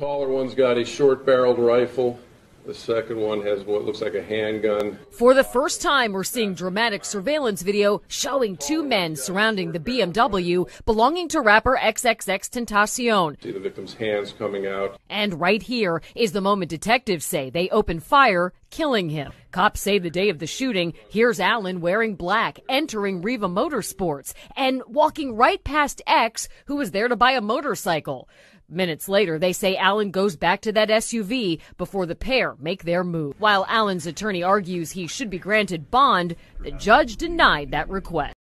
taller one's got a short barreled rifle. The second one has what looks like a handgun. For the first time, we're seeing dramatic surveillance video showing two men surrounding the BMW belonging to rapper XXXTentacion. See the victim's hands coming out. And right here is the moment detectives say they opened fire, killing him. Cops say the day of the shooting, here's Allen wearing black, entering Riva Motorsports, and walking right past X, who was there to buy a motorcycle. Minutes later, they say Allen goes back to that SUV before the pair make their move. While Allen's attorney argues he should be granted bond, the judge denied that request.